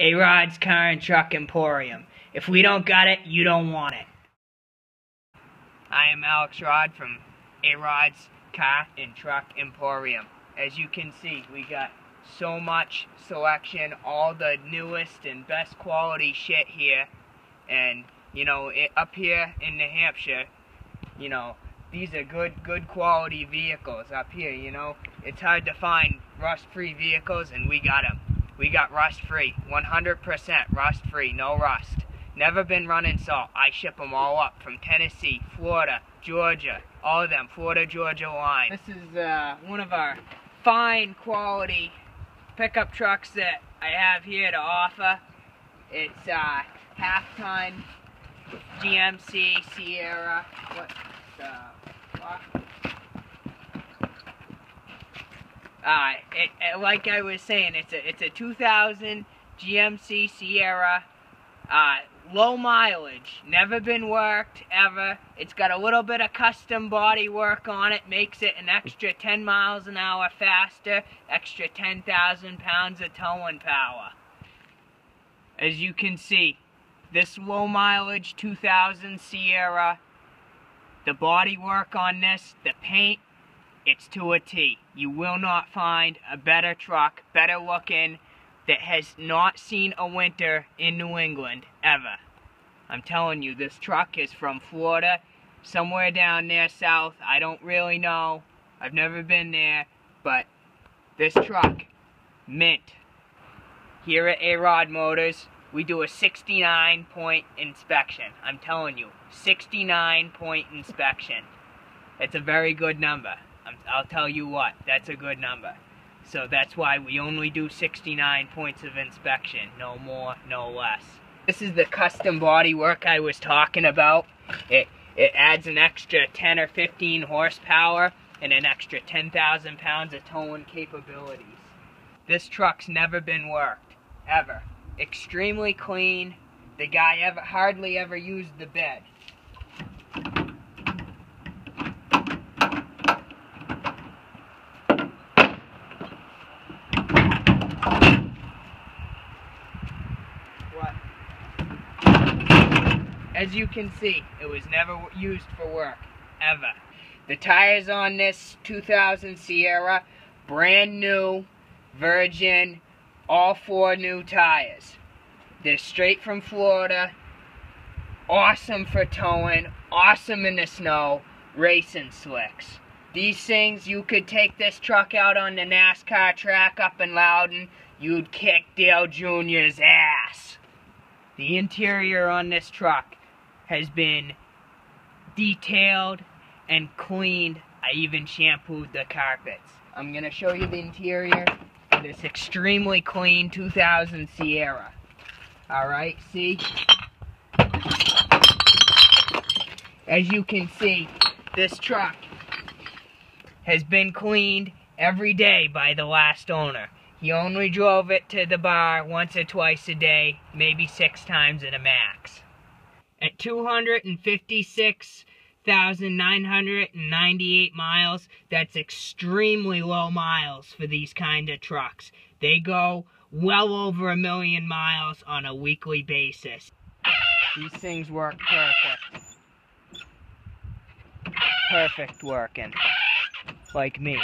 A-Rod's Car and Truck Emporium. If we don't got it, you don't want it. I am Alex Rodd from A-Rod's Car and Truck Emporium. As you can see, we got so much selection, all the newest and best quality shit here. And, you know, it, up here in New Hampshire, you know, these are good, good quality vehicles up here, you know. It's hard to find rust-free vehicles, and we got them. We got rust-free, 100% rust-free, no rust. Never been running salt. I ship them all up from Tennessee, Florida, Georgia, all of them, Florida, Georgia line. This is uh, one of our fine quality pickup trucks that I have here to offer. It's uh, half-ton GMC Sierra. What the Uh, it, it, like I was saying, it's a it's a 2000 GMC Sierra, uh, low mileage, never been worked ever. It's got a little bit of custom body work on it, makes it an extra 10 miles an hour faster, extra 10,000 pounds of towing power. As you can see, this low mileage 2000 Sierra, the body work on this, the paint, it's to a T. You will not find a better truck, better looking, that has not seen a winter in New England, ever. I'm telling you, this truck is from Florida, somewhere down there south. I don't really know. I've never been there, but this truck, mint. Here at A-Rod Motors, we do a 69 point inspection. I'm telling you, 69 point inspection. It's a very good number. I'll tell you what, that's a good number. So that's why we only do 69 points of inspection, no more, no less. This is the custom body work I was talking about. It, it adds an extra 10 or 15 horsepower and an extra 10,000 pounds of towing capabilities. This truck's never been worked, ever. Extremely clean. The guy ever hardly ever used the bed. As you can see, it was never used for work, ever. The tires on this 2000 Sierra, brand new, virgin, all four new tires. They're straight from Florida, awesome for towing, awesome in the snow, racing slicks. These things, you could take this truck out on the NASCAR track up in Loudon, you'd kick Dale Jr.'s ass. The interior on this truck has been detailed and cleaned. I even shampooed the carpets. I'm going to show you the interior of this extremely clean 2000 Sierra. Alright, see? As you can see, this truck has been cleaned every day by the last owner. He only drove it to the bar once or twice a day, maybe six times at a max at 256,998 miles, that's extremely low miles for these kind of trucks. They go well over a million miles on a weekly basis. These things work perfect. Perfect working. Like me.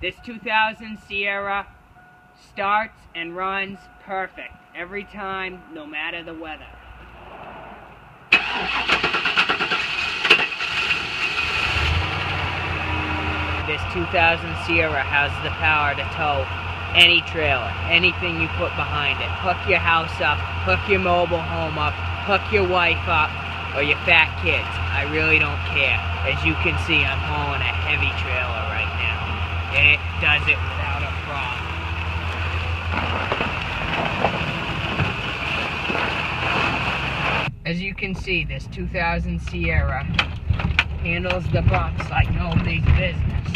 This 2000 Sierra starts and runs perfect every time, no matter the weather. This 2000 Sierra has the power to tow any trailer, anything you put behind it. Hook your house up, hook your mobile home up, hook your wife up, or your fat kids. I really don't care. As you can see, I'm hauling a heavy trailer right now. And it does it without a problem. As you can see, this 2000 Sierra handles the bumps like nobody's business.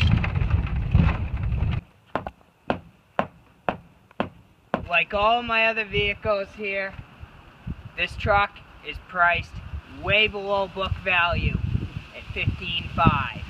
Like all my other vehicles here, this truck is priced way below book value at 15.5.